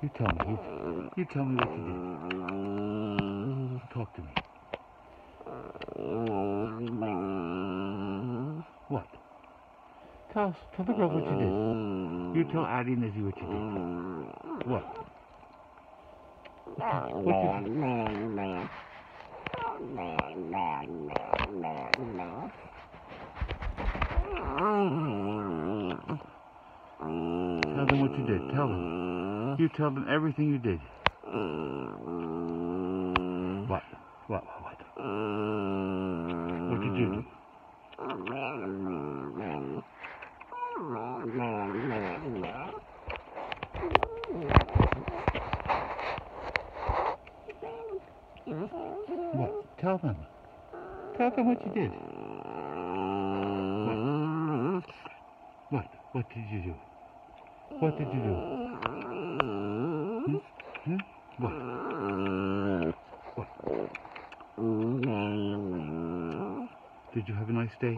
You tell me. You, you tell me what you did. Talk to me. What? Tell us. Tell the girls what you did. You tell Addie and Izzy what you did. What? What you did? Tell them what you did. Tell them. You tell them everything you did. What? What? What? What? Did you do? What? Tell them. Tell them what you did. What? What? What did you do? What did you do? Hmm? Hmm? What? What? Did you have a nice day?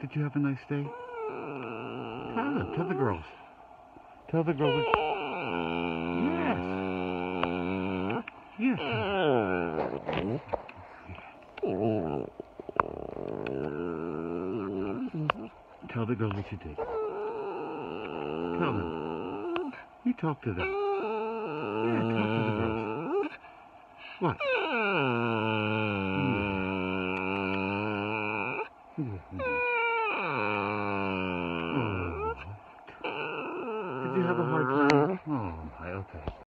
Did you have a nice day? Tell them. Tell the girls. Tell the girls. Yes. Yes. tell the girl what you did. Tell them. You talk to them. Yeah, talk to the girls. What? Mm-hmm. Oh, did you have a hard time? Oh, my, okay.